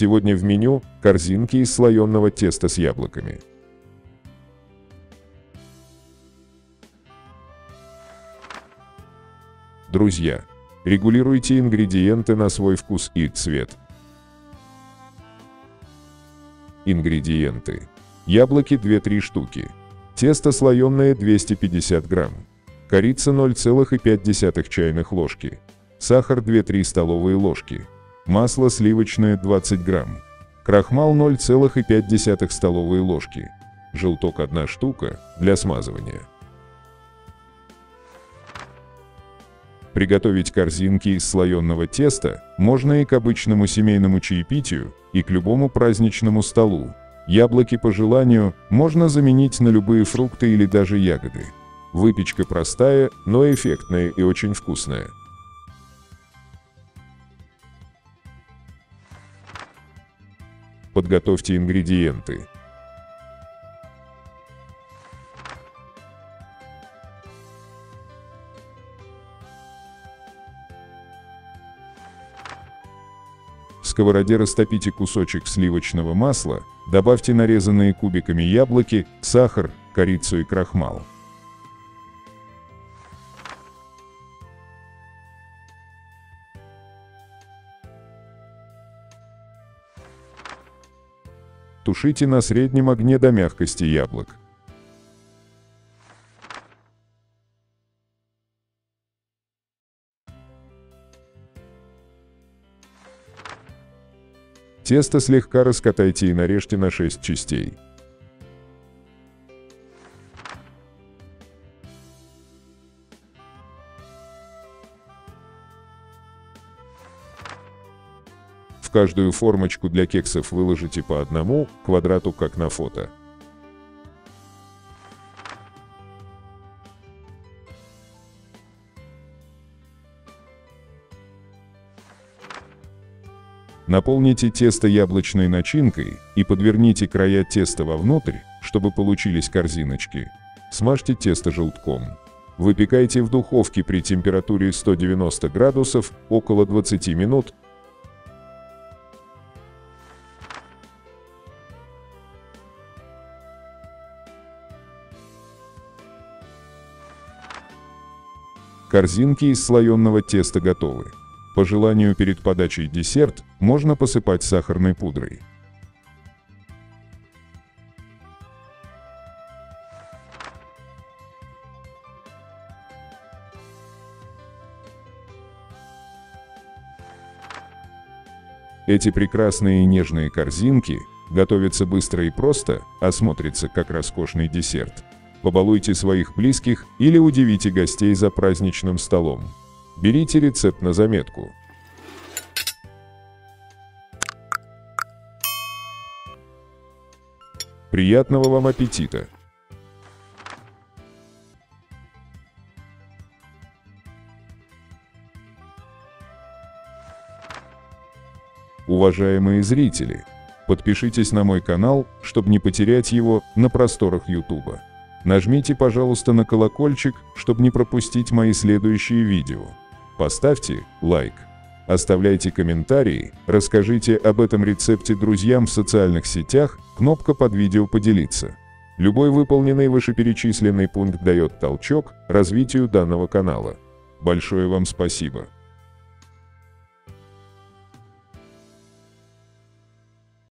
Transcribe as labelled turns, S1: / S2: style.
S1: Сегодня в меню корзинки из слоеного теста с яблоками. Друзья, регулируйте ингредиенты на свой вкус и цвет. Ингредиенты. Яблоки 2-3 штуки. Тесто слоеное 250 грамм. Корица 0,5 чайных ложки. Сахар 2-3 столовые ложки. Масло сливочное 20 грамм. Крахмал 0,5 столовые ложки. Желток 1 штука для смазывания. Приготовить корзинки из слоеного теста можно и к обычному семейному чаепитию, и к любому праздничному столу. Яблоки по желанию можно заменить на любые фрукты или даже ягоды. Выпечка простая, но эффектная и очень вкусная. Подготовьте ингредиенты. В сковороде растопите кусочек сливочного масла, добавьте нарезанные кубиками яблоки, сахар, корицу и крахмал. Тушите на среднем огне до мягкости яблок. Тесто слегка раскатайте и нарежьте на 6 частей. В каждую формочку для кексов выложите по одному квадрату, как на фото. Наполните тесто яблочной начинкой и подверните края теста вовнутрь, чтобы получились корзиночки. Смажьте тесто желтком. Выпекайте в духовке при температуре 190 градусов около 20 минут. Корзинки из слоеного теста готовы. По желанию перед подачей десерт можно посыпать сахарной пудрой. Эти прекрасные и нежные корзинки готовятся быстро и просто, а смотрятся как роскошный десерт. Побалуйте своих близких или удивите гостей за праздничным столом. Берите рецепт на заметку. Приятного вам аппетита! Уважаемые зрители, подпишитесь на мой канал, чтобы не потерять его на просторах YouTube. Нажмите, пожалуйста, на колокольчик, чтобы не пропустить мои следующие видео. Поставьте лайк. Оставляйте комментарии, расскажите об этом рецепте друзьям в социальных сетях, кнопка под видео «Поделиться». Любой выполненный вышеперечисленный пункт дает толчок развитию данного канала. Большое вам спасибо!